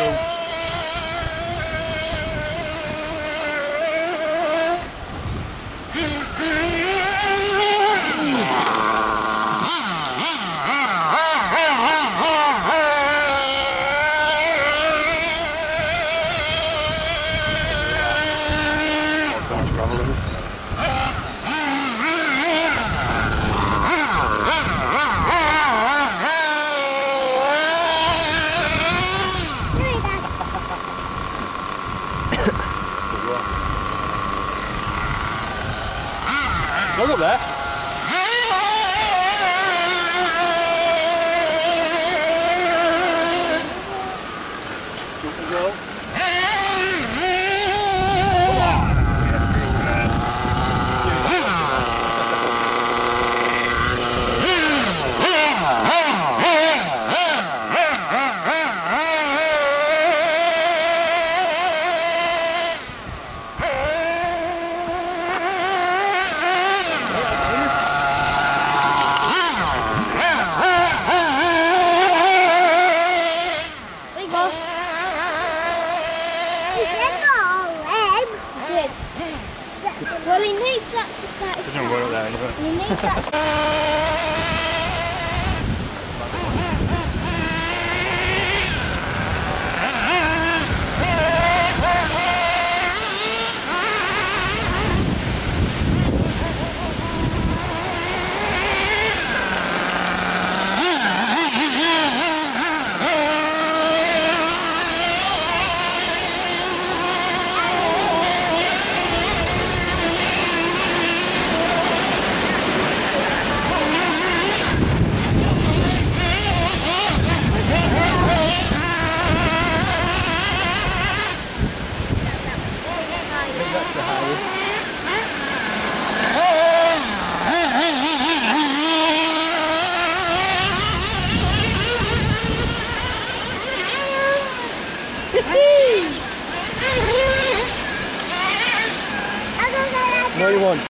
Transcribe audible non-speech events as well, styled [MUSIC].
Valeu! 传手雷 Well, he needs that to start Doesn't work there anyway. He needs that. [LAUGHS]